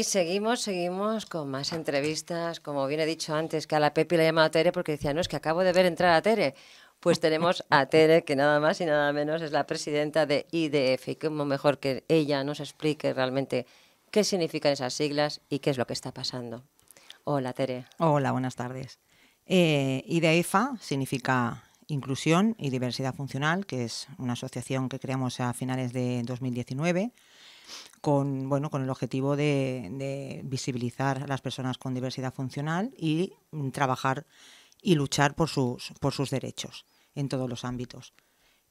Y seguimos, seguimos con más entrevistas. Como bien he dicho antes, que a la Pepi le he llamado Tere porque decía, no, es que acabo de ver entrar a Tere. Pues tenemos a Tere, que nada más y nada menos es la presidenta de IDF. Y como mejor que ella nos explique realmente qué significan esas siglas y qué es lo que está pasando. Hola, Tere. Hola, buenas tardes. Eh, IDEFA significa Inclusión y Diversidad Funcional, que es una asociación que creamos a finales de 2019 con, bueno, con el objetivo de, visibilizar a las personas con diversidad funcional y mm, trabajar y luchar por sus, por sus derechos en todos los ámbitos.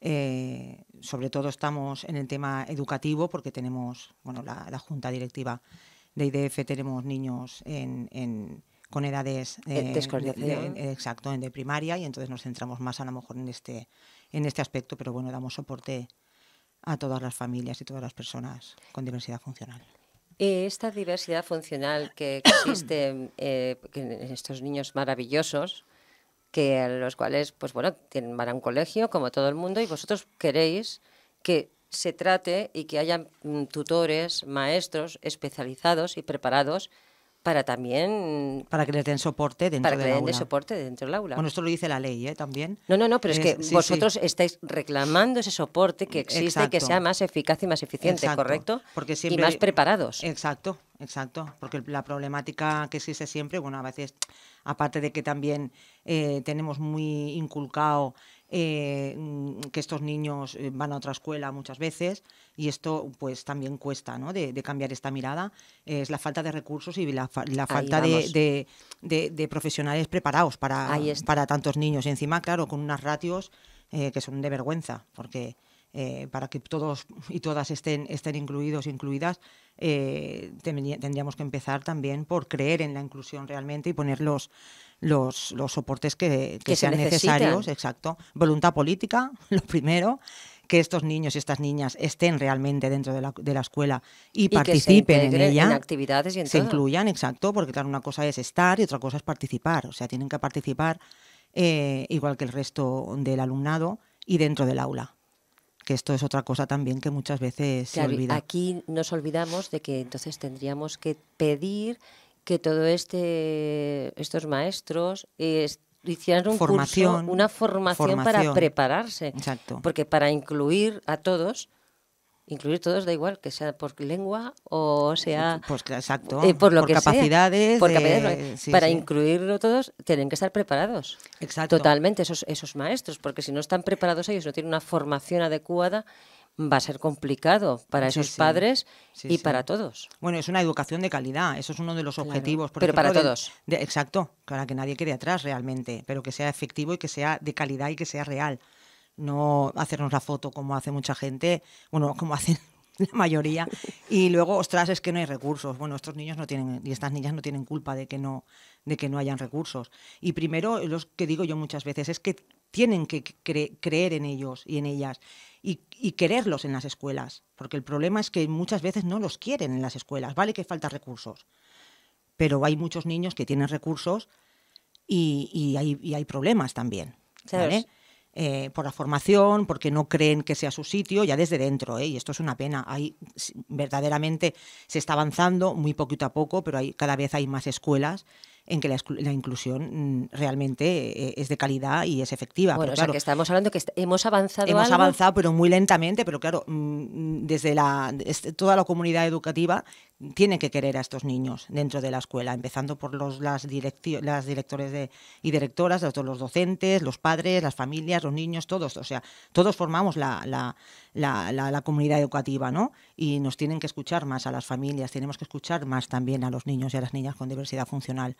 Eh, sobre todo estamos en el tema educativo porque tenemos, bueno, la, junta directiva de IDF tenemos niños en, con edades eh, de, exacto, en de primaria y entonces nos centramos más a lo mejor en este, en este aspecto, pero bueno, damos soporte a todas las familias y todas las personas con diversidad funcional. Esta diversidad funcional que existe eh, en estos niños maravillosos, que a los cuales, pues bueno, tienen, van a un colegio como todo el mundo y vosotros queréis que se trate y que haya mm, tutores, maestros especializados y preparados para también... Para que les den soporte dentro para que del den soporte dentro del aula. Bueno, esto lo dice la ley, ¿eh? También. No, no, no, pero es, que vosotros estáis reclamando ese soporte que existe y que sea más eficaz y más eficiente, ¿correcto? Porque siempre... Y más preparados. Exacto, exacto. Porque la problemática que existe siempre, bueno, a veces, aparte de que también eh, tenemos muy inculcado eh, mm, que estos niños eh, van a otra escuela muchas veces y esto pues también cuesta ¿no? de, cambiar esta mirada. es la falta de recursos y la, falta de, de, profesionales preparados para, para tantos niños. Y encima, claro, con unas ratios eh, que son de vergüenza, porque para que todos y todas estén, estén incluidos, incluidas, tendríamos que empezar también por creer en la inclusión realmente y poner los, los, los soportes que, sean necesarios, exacto. Voluntad política, lo primero, que estos niños y estas niñas estén realmente dentro de la, de la escuela y, participen en ella. En actividades y en se incluyan, exacto, porque claro, una cosa es estar y otra cosa es participar. O sea, tienen que participar eh, igual que el resto del alumnado y dentro del aula que esto es otra cosa también que muchas veces se olvida. Aquí nos olvidamos de que entonces tendríamos que pedir que todo este estos maestros hicieran un formación, una formación, para prepararse. Exacto. Porque para incluir a todos, incluir todos da igual, que sea por lengua o sea pues, exacto, eh, por lo que capacidades, por capacidades para incluirlo todos tienen que estar preparados. Exacto. Totalmente esos esos maestros, porque si no están preparados ellos, no tienen una formación adecuada, va a ser complicado para esos padres y para todos. Bueno, es una educación de calidad, eso es uno de los objetivos. pero para todos. exacto, para que nadie quede atrás realmente, pero que sea efectivo y que sea de calidad y que sea real. No hacernos la foto como hace mucha gente, bueno, como hacen la mayoría, y luego, ostras, es que no hay recursos. Bueno, estos niños no tienen, y estas niñas no tienen culpa de que no, de que no hayan recursos. Y primero, lo que digo yo muchas veces es que tienen que creer en ellos y en ellas y, quererlos en las escuelas, porque el problema es que muchas veces no los quieren en las escuelas, vale que falta recursos, pero hay muchos niños que tienen recursos y, hay, problemas también. Eh, por la formación, porque no creen que sea su sitio, ya desde dentro, ¿eh? y esto es una pena. Hay, verdaderamente se está avanzando muy poquito a poco, pero hay, cada vez hay más escuelas en que la, inclusión mm, realmente eh, es de calidad y es efectiva. Bueno, o sea que estamos hablando que hemos avanzado. Hemos avanzado, pero muy lentamente, pero claro, mm, desde la, toda la comunidad educativa tiene que querer a estos niños dentro de la escuela, empezando por los, las, las directores de, y directoras, todos los docentes, los padres, las familias, los niños, todos, o sea, todos formamos la, la, la, la, comunidad educativa, ¿no? Y nos tienen que escuchar más a las familias, tenemos que escuchar más también a los niños y a las niñas con diversidad funcional,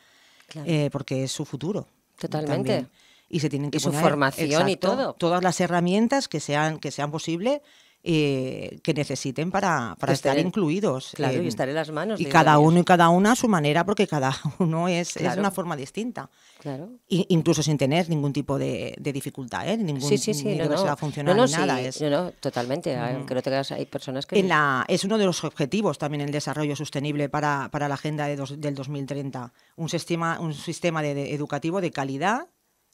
eh, porque es su futuro. Totalmente. Y se tienen que y su formación y todo. Todas las herramientas que sean, que sean posibles eh, que necesiten para, para estar incluidos. Claro, y estar en las manos. Y cada uno y cada una a su manera, porque cada uno es, es una forma distinta. Claro. incluso sin tener ningún tipo de, dificultad, ¿eh? ningún sí, sí, sí, no, no. funcional no, nada. Es, no, totalmente. Creo que hay personas que. En la, es uno de los objetivos también el desarrollo sostenible para, para la agenda de del 2030. Un sistema, un sistema de, educativo de calidad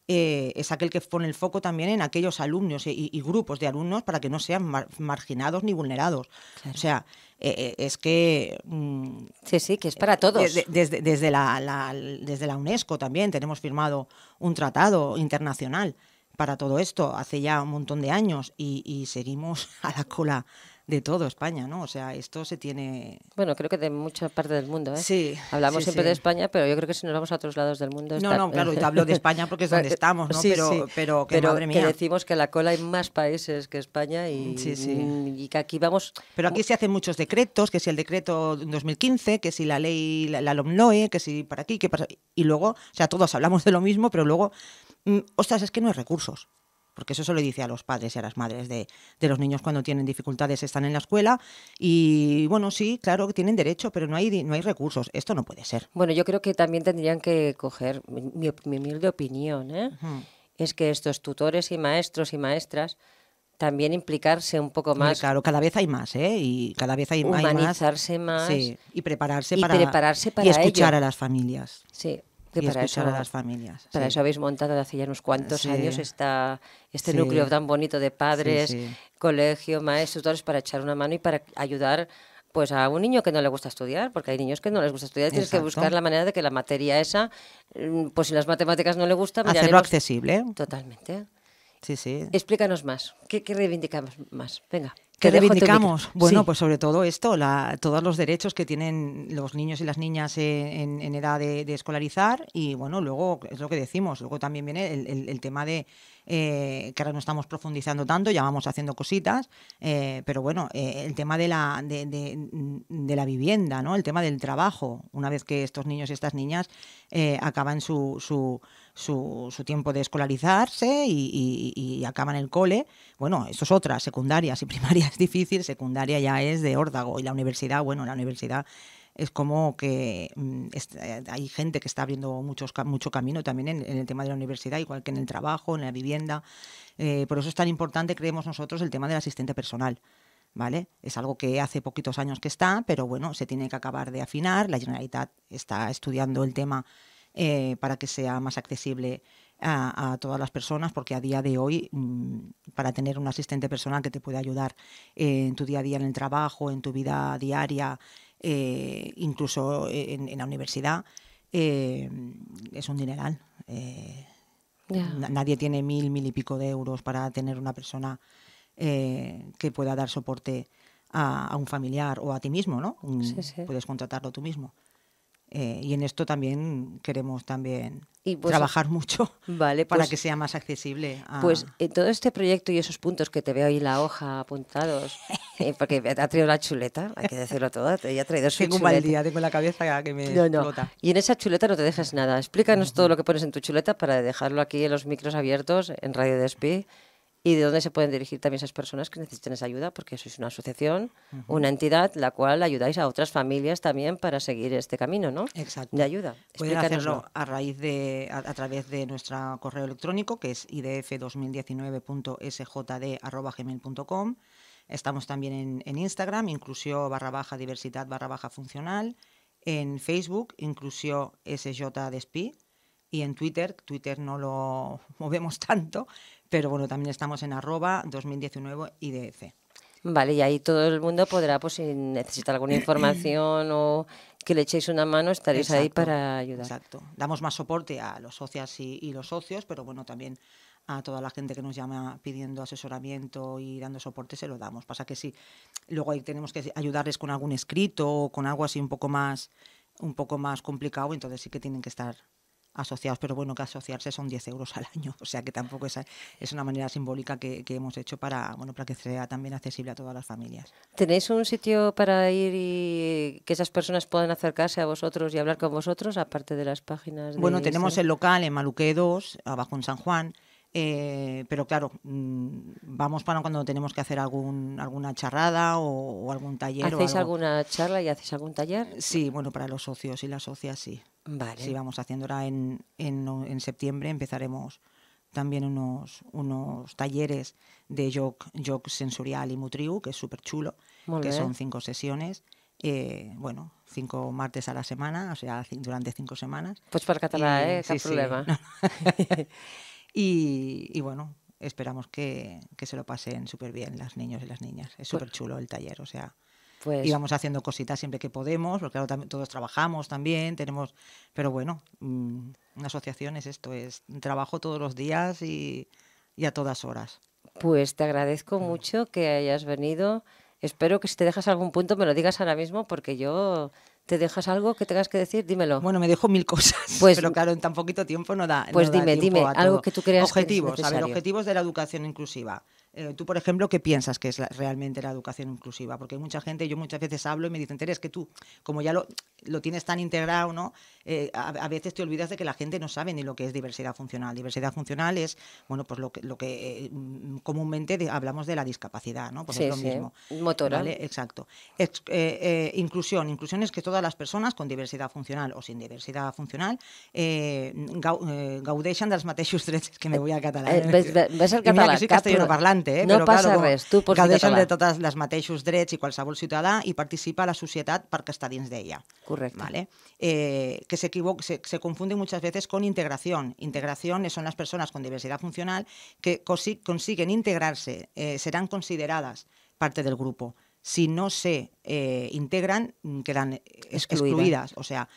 eh, es aquel que pone el foco también en aquellos alumnos y, y grupos de alumnos para que no sean mar- marginados ni vulnerados. O sea, eh, eh, es que mm, Sí, sí, que es para todos. de- de- desde, desde, la, la- desde la UNESCO también tenemos firmado un tratado internacional para todo esto hace ya un montón de años y, y seguimos a la cola de todo España, ¿no? O sea, esto se tiene... Bueno, creo que de mucha parte del mundo, ¿eh? Sí, Hablamos sí, siempre sí. de España, pero yo creo que si nos vamos a otros lados del mundo... No, está- no, claro, y te hablo de España porque es donde estamos, ¿no? Sí, pero, sí. pero que madre que decimos que a la cola hay más países que España y, sí. y que aquí vamos... Pero aquí se hacen muchos decretos, que si el decreto 2015, que si la ley, la, la LOMLOE, que si para aquí, que para... Y luego, o sea, todos hablamos de lo mismo, pero luego, mm, ostras, es que no hay recursos. Porque eso se lo dice a los padres y a las madres de, de los niños cuando tienen dificultades, están en la escuela. Y bueno, sí, claro que tienen derecho, pero no hay, no hay recursos. Esto no puede ser. Bueno, yo creo que también tendrían que coger, mi, mi humilde opinión, ¿eh? Es que estos tutores y maestros y maestras también implicarse un poco más, claro, cada vez hay más, ¿eh? Y cada vez hay, hay más. humanizarse más. Sí, y prepararse y para, prepararse y para escuchar ello. a las familias. Sí, que Y para eso, a las familias. para sí. eso habéis montado hace ya unos cuantos Sí. años esta, este Sí. núcleo tan bonito de padres, colegio, maestros, tutores, para echar una mano y para ayudar pues a un niño que no le gusta estudiar, porque hay niños que no les gusta estudiar, tienes que buscar la manera de que la materia esa, mm, pues si las matemáticas no le gustan, Hacerlo accesible. Totalmente. Sí, sí. Explícanos más. ¿Qué, qué reivindicamos más? Venga. ¿Qué te dejo tu micro. reivindicamos? Bueno, Sí. pues sobre todo esto, la- todos los derechos que tienen los niños y las niñas en, en- en edad de, de escolarizar y bueno, luego es lo que decimos, luego también viene el, el- el tema de eh, que ahora no estamos profundizando tanto, ya vamos haciendo cositas, eh, pero bueno, eh, el tema de la, de, la vivienda, ¿no? el tema del trabajo, una vez que estos niños y estas niñas eh, acaban su, su, su, tiempo de escolarizarse y- y acaban el cole, bueno, eso es otra, secundaria, si primaria es difícil, secundaria ya es de órdago y la universidad, bueno, la universidad es como que mm, eh, hay gente que está abriendo muchos, mucho camino también en, el tema de la universidad, igual que en el trabajo, en la vivienda. Eh, por eso es tan importante, creemos nosotros, el tema del asistente personal. ¿Vale? Es algo que hace poquitos años que está, pero bueno, se tiene que acabar de afinar. La Generalitat está estudiando el tema eh, para que sea más accesible a, todas las personas, porque a día de hoy, mm, para tener un asistente personal que te pueda ayudar en tu día a día en el trabajo, en tu vida diaria, eh, incluso en, en la universidad, eh, es un dineral. Eh, Nadie tiene mil, mil y pico de euros para tener una persona eh, que pueda dar soporte a, a un familiar o a ti mismo, ¿no? Un- Sí, sí. Puedes contratarlo tú mismo. Eh, y en esto también queremos también Y pues- trabajar mucho Vale, para pues- que sea más accesible. A... Pues en todo este proyecto y esos puntos que te veo ahí en la hoja apuntados, eh, porque te ha traído la chuleta, hay que decirlo todo, te ha traído su tengo un mal chuleta. día, tengo la cabeza que me No. Y en esa chuleta no te dejes nada. Explícanos todo lo que pones en tu chuleta para dejarlo aquí en los micros abiertos en Radio Despi y de dónde se pueden dirigir también esas personas que necesiten esa ayuda, porque sois una asociación, una entidad, la cual ayudáis a otras familias también para seguir este camino, ¿no? Exacto. De ayuda. Pueden hacerlo a raíz de a, a través de nuestro correo electrónico que es idf2019.sjd@gmail.com. Estamos también en, en Instagram, inclusio barra baja diversidad barra baja funcional, en Facebook, inclusio SJ Despi, y en Twitter, Twitter no lo movemos tanto, pero bueno, también estamos en arroba 2019 IDF. Vale, y ahí todo el mundo podrá, pues si necesita alguna información o que le echéis una mano, estaréis ahí para ayudar. Exacto. Damos más soporte a los socias y, y los socios, pero bueno, también a toda la gente que nos llama pidiendo asesoramiento y dando soporte, se lo damos. Pasa que sí, luego ahí tenemos que ayudarles con algún escrito o con algo así un poco más, un poco más complicado, entonces sí que tienen que estar asociados, pero bueno, que asociarse son 10 euros al año, o sea que tampoco es, es una manera simbólica que, que hemos hecho para, bueno, para que sea también accesible a todas las familias. ¿Tenéis un sitio para ir y que esas personas puedan acercarse a vosotros y hablar con vosotros, aparte de las páginas? de Bueno, tenemos el local en Maluque 2, abajo en San Juan, eh, pero claro, mm, vamos para cuando tenemos que hacer algún, alguna charrada o, o algún taller. o ¿Hacéis algo. alguna charla y hacéis algún taller? Sí, bueno, para los socios y las socias sí. Vale. Sí, vamos haciendo ahora en, en, en septiembre, empezaremos también unos, unos talleres de yoga sensorial y mutriu, que es súper chulo, Molt que son cinco sesiones. eh, bueno, cinco martes a la semana, o sea, durante cinco semanas. Pues per català, I- eh? Cap sí, sí. problema. Y, y bueno, esperamos que, que se lo pasen súper bien las niños y las niñas. Es súper chulo el taller, o sea, Pues, y vamos haciendo cositas siempre que podemos, porque claro, también todos trabajamos también, tenemos, pero bueno, mm, una asociación es esto, es trabajo todos los días y, y a todas horas. pues te agradezco mucho que hayas venido. Espero que si te dejas algún punto me lo digas ahora mismo, porque yo te dejas algo que tengas que decir, dímelo. Bueno, me dejo mil cosas, Pues- pero claro, en tan poquito tiempo no da. Pues no dime, dime, a algo que tú creas que es Objetivos, a ver, objetivos de la educación inclusiva. Eh, tú, por ejemplo, ¿qué piensas que es la- realmente la educación inclusiva? Porque hay mucha gente, yo muchas veces hablo y me dicen, Tere, es que tú, como ya lo, lo tienes tan integrado, ¿no? Eh, a, a veces te olvidas de que la gente no sabe ni lo que es diversidad funcional. Diversidad funcional es, bueno, pues lo que, lo que eh, mm, comúnmente de- hablamos de la discapacidad, ¿no? Pues Sí, es lo sí, mismo. motora. ¿vale? Exacto. Ex- inclusión. Inclusión es que todas las persones con diversidad funcional o sin diversidad funcional gau, gaudeixen dels mateixos drets. Que me voy al català. Eh, ves- ves- mira que soy castellano parlante, eh? no però passa claro, com res, tu pots gaudeixen de tots els mateixos drets i qualsevol ciutadà i participa a la societat perquè està dins d'ella. Correcto. ¿vale? Eh, que se, se, se confunde muchas veces con integración. Integración son las personas con diversidad funcional que consiguen integrarse, eh, serán consideradas parte del grupo. Si no se eh, integran, mm, quedan eh, ex- Excluidas. O sea,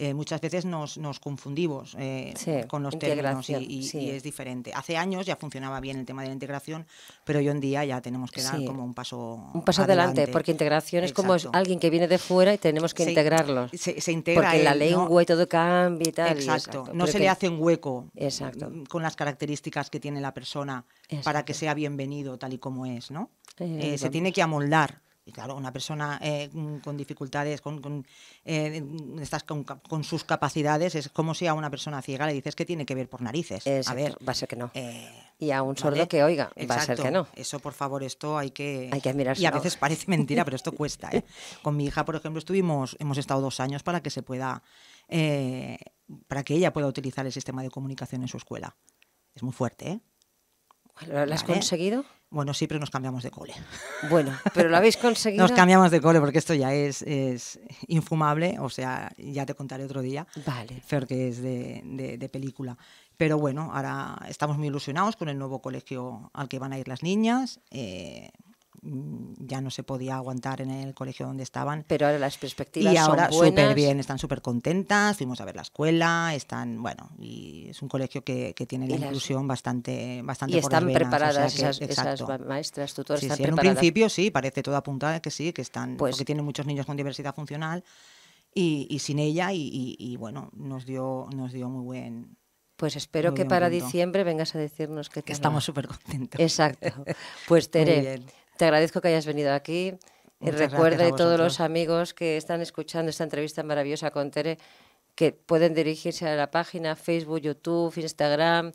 eh, muchas veces nos, nos confundimos eh, Sí, con los términos y, integración, y- sí. y es diferente. Hace años ya funcionaba bien el tema de la integración, pero hoy en día ya tenemos que dar Sí. como un paso Un paso adelante, porque integración es como es alguien que viene de fuera y tenemos que Se- integrarlos. Se, se integra Porque la lengua y todo cambia y tal. y Exacto, no pero se que- le hace un hueco Exacto. mm, con las características que tiene la persona para que sea bienvenido tal y como es, ¿no? Eh, se tiene que amoldar. Y claro, una persona eh, mm, con dificultades, con, con, eh, mm, con, sus capacidades, es como si a una persona ciega le dices que tiene que ver por narices. Exacto, A ver, va a ser que no. eh, y a un sordo ¿vale? que oiga, va a ser que no. Eso, por favor, esto hay que... Hay que Y a veces parece mentira, pero esto cuesta. Con mi hija, por ejemplo, estuvimos, hemos estado dos años para que se pueda, eh, para que ella pueda utilizar el sistema de comunicación en su escuela. Es muy fuerte, ¿eh? ¿Lo lo has Vale. conseguido? Bueno, sí, pero nos cambiamos de cole. Bueno, pero lo habéis conseguido. Nos cambiamos de cole porque esto ya es, es infumable, o sea, ya te contaré otro día. Vale. porque es de, de- de película. Pero bueno, ahora estamos muy ilusionados con el nuevo colegio al que van a ir las niñas. eh, ya no se podía aguantar en el colegio donde estaban. Pero ahora las perspectivas Y ahora súper bien, están súper contentas, fuimos a ver la escuela, están, bueno, y es un colegio que, que tiene la las- inclusión bastante, bastante Y por las están venas, o sea preparadas que- esas, maestras, tutores, Sí, están sí, en un principio sí, parece todo apuntado a que sí, que están, Pues- porque tienen muchos niños con diversidad funcional y, y sin ella y, y- y, bueno, nos dio, nos dio muy buen, Pues espero que para punto. diciembre vengas a decirnos que que estamos súper contentos. Exacto. Pues Tere. Te agradezco que hayas venido aquí. Y recuerda gracias a todos los amigos que están escuchando esta entrevista maravillosa con Tere que pueden dirigirse a la página Facebook, YouTube, Instagram.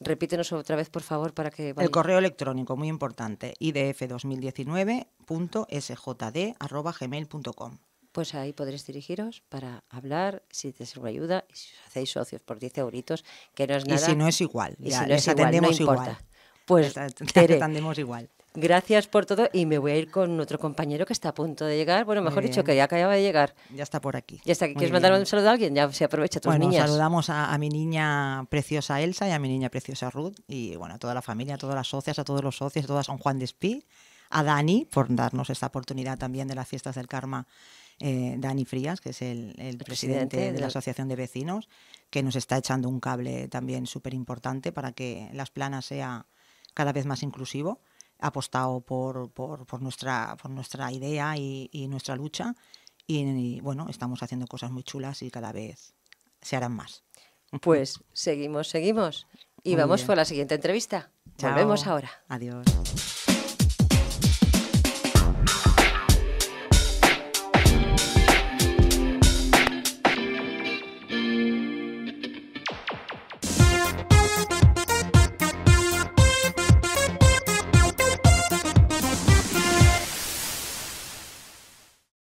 Repítenos otra vez, por favor, para que El correo electrónico, muy importante, idf2019.sjd.gmail.com. Pues ahí podréis dirigiros para hablar, si te sirve ayuda, y si os hacéis socios por 10 euritos, que no es Y nada. si no es igual, y si no les es igual, no atendemos igual. Pues, Les atendemos igual. Gracias por todo y me voy a ir con otro compañero que está a punto de llegar. Bueno, mejor dicho, que ya acaba de llegar. Ya está por aquí. Ya está. Muy ¿Quieres mandar bien. un saludo a alguien? Ya se aprovecha, tus Bueno, niñas. saludamos a, a mi niña preciosa Elsa y a mi niña preciosa Ruth y bueno, a toda la familia, a todas las socias, a todos los socios, a toda San Juan de Espí, a Dani por darnos esta oportunidad también de las fiestas del Karma, eh, Dani Frías, que es el, el presidente, presidente de de la la- Asociación de Vecinos, que nos está echando un cable también súper importante para que Las Planas sea cada vez más inclusivo. Apostado por, por, por nuestra, por nuestra idea y, y nuestra lucha. Y, y, bueno, estamos haciendo cosas muy chulas y cada vez se harán más. Pues seguimos, seguimos. Y Muy vamos bien. por la siguiente entrevista. Chao. Volvemos ahora. Adiós.